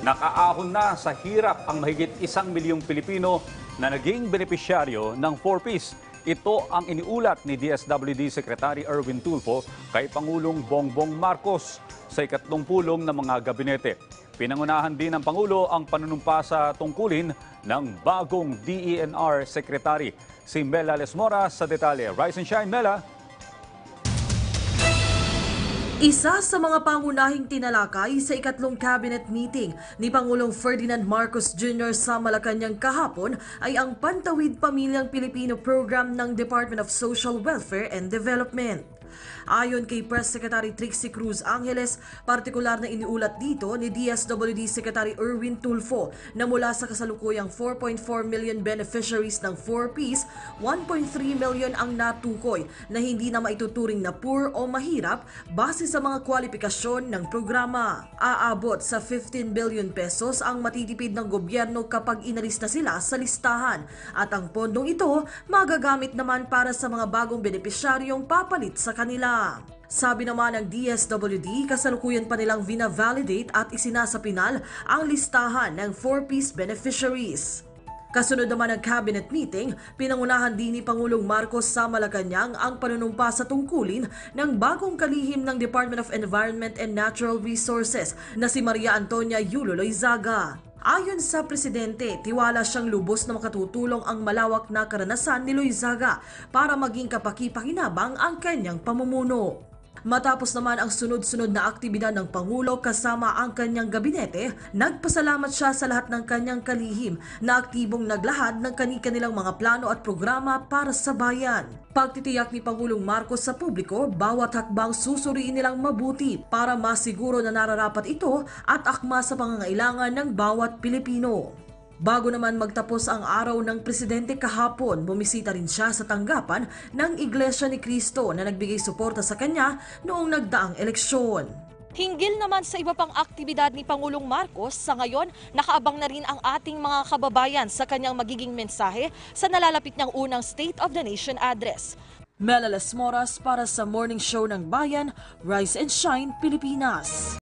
Nakaahon na sa hirap ang mahigit isang milyong Pilipino na naging benepisyaryo ng 4Ps. Ito ang iniulat ni DSWD Secretary Erwin Tulfo kay Pangulong Bongbong Marcos sa ikatlong pulong ng mga gabinete. Pinangunahan din ng Pangulo ang panunumpa sa tungkulin ng bagong DENR Secretary. Si Mela Lesmora sa detalye. Rise and shine, Mela! Isa sa mga pangunahing tinalakay sa ikatlong cabinet meeting ni Pangulong Ferdinand Marcos Jr. sa Malacanang kahapon ay ang Pantawid Pamilyang Pilipino program ng Department of Social Welfare and Development. Ayon kay Press Secretary Trixie Cruz Angeles, partikular na iniulat dito ni DSWD Secretary Erwin Tulfo na mula sa kasalukuyang 4.4 million beneficiaries ng 4Ps, 1.3 million ang natukoy na hindi na maituturing na poor o mahirap base sa mga kwalifikasyon ng programa. Aabot sa 15 billion pesos ang matitipid ng gobyerno kapag inalis na sila sa listahan at ang pondong ito magagamit naman para sa mga bagong benepisyaryong papalit sa kanila. Sabi naman ng DSWD, kasalukuyan pa nilang vina-validate at isinasapinal ang listahan ng 4-piece beneficiaries. Kasunod naman ng cabinet meeting, pinangunahan din ni Pangulong Marcos sa Malacanang ang panunumpa sa tungkulin ng bagong kalihim ng Department of Environment and Natural Resources na si Maria Antonia Yulo Loizaga. Ayon sa presidente, tiwala siyang lubos na makatutulong ang malawak na karanasan ni Loizaga para maging kapaki-pakinabang ang kanyang pamumuno. Matapos naman ang sunod-sunod na aktibidad ng Pangulo kasama ang kanyang gabinete, nagpasalamat siya sa lahat ng kanyang kalihim na aktibong naglahad ng kani-kanilang mga plano at programa para sa bayan. Pagtitiyak ni Pangulong Marcos sa publiko, bawat hakbang susuriin nilang mabuti para masiguro na nararapat ito at akma sa pangangailangan ng bawat Pilipino. Bago naman magtapos ang araw ng presidente kahapon, bumisita rin siya sa tanggapan ng Iglesia ni Cristo na nagbigay suporta sa kanya noong nagdaang eleksyon. Hinggil naman sa iba pang aktibidad ni Pangulong Marcos, sa ngayon nakaabang na rin ang ating mga kababayan sa kanyang magiging mensahe sa nalalapit niyang unang State of the Nation address. Melalas Moras para sa Morning Show ng Bayan, Rise and Shine, Pilipinas.